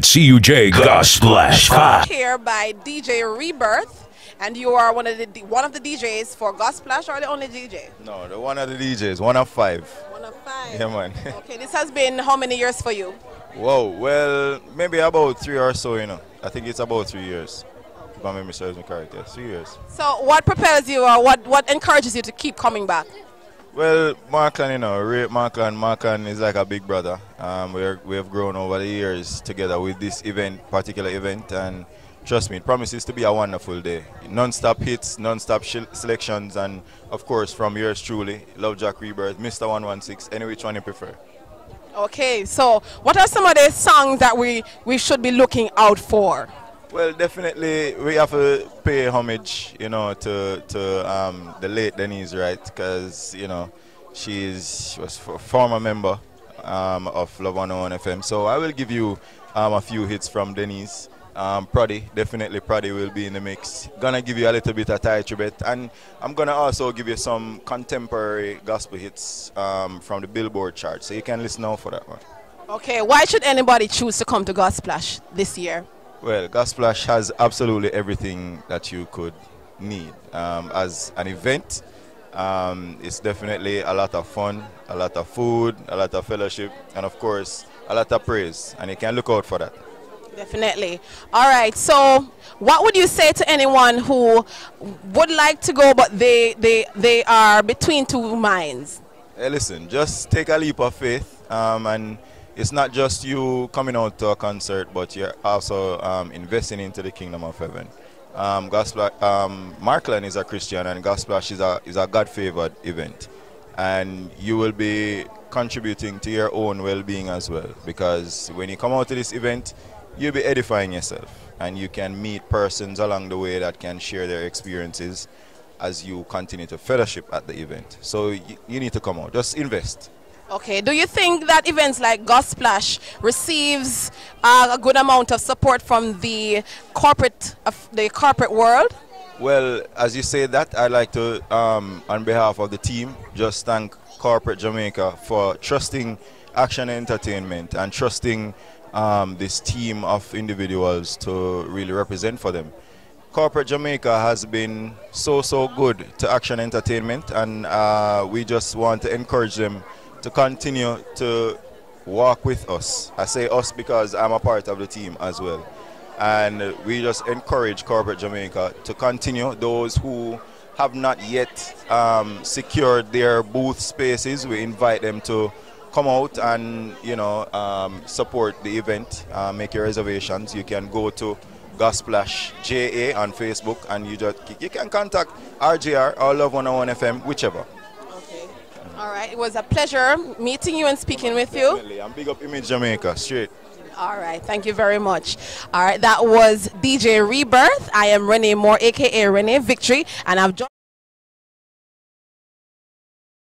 CUJ Gospel Here by DJ Rebirth, and you are one of the one of the DJs for Gosplash, or the only DJ? No, the one of the DJs, one of five. One of five. Yeah, man. okay, this has been how many years for you? Whoa, well, maybe about three or so, you know. I think it's about three years. If my memory serves me correct, yeah, three years. So, what propels you, or what what encourages you to keep coming back? Well, Markland, you know, Ray Markland, Markland is like a big brother. Um, we're, we have grown over the years together with this event, particular event, and trust me, it promises to be a wonderful day. Non-stop hits, non-stop selections, and of course, from yours truly, Love Jack Rebirth, Mr. 116, any which one you prefer. Okay, so what are some of the songs that we, we should be looking out for? Well, definitely we have to pay homage, you know, to to um, the late Denise, Wright, Because you know, she was a former member um, of Love 101 FM. So I will give you um, a few hits from Denise. Um, Proddy, definitely Proddy will be in the mix. Gonna give you a little bit of Tye Tribbett, and I'm gonna also give you some contemporary gospel hits um, from the Billboard chart, so you can listen out for that one. Okay, why should anybody choose to come to Gosplash this year? Well, Gosplash has absolutely everything that you could need um, as an event. Um, it's definitely a lot of fun, a lot of food, a lot of fellowship, and of course, a lot of praise. And you can look out for that. Definitely. All right. So, what would you say to anyone who would like to go, but they they they are between two minds? Hey, listen, just take a leap of faith um, and it's not just you coming out to a concert, but you're also um, investing into the kingdom of heaven. Um, Gospel, um, Markland is a Christian, and Gosplash is a is a God-favored event, and you will be contributing to your own well-being as well. Because when you come out to this event, you'll be edifying yourself, and you can meet persons along the way that can share their experiences as you continue to fellowship at the event. So you need to come out. Just invest. Okay, do you think that events like Gosplash receives uh, a good amount of support from the corporate of the corporate world? Well, as you say that, I'd like to, um, on behalf of the team, just thank Corporate Jamaica for trusting Action Entertainment and trusting um, this team of individuals to really represent for them. Corporate Jamaica has been so, so good to Action Entertainment, and uh, we just want to encourage them to continue to walk with us. I say us because I'm a part of the team as well. And we just encourage Corporate Jamaica to continue. Those who have not yet um, secured their booth spaces, we invite them to come out and you know um, support the event. Uh, make your reservations. You can go to Gosplash JA on Facebook, and you just you can contact RJR or Love 101 FM, whichever. All right. It was a pleasure meeting you and speaking with you. Definitely. I'm big up Image Jamaica, straight. All right. Thank you very much. All right. That was DJ Rebirth. I am Renee Moore, aka Renee Victory, and I've joined.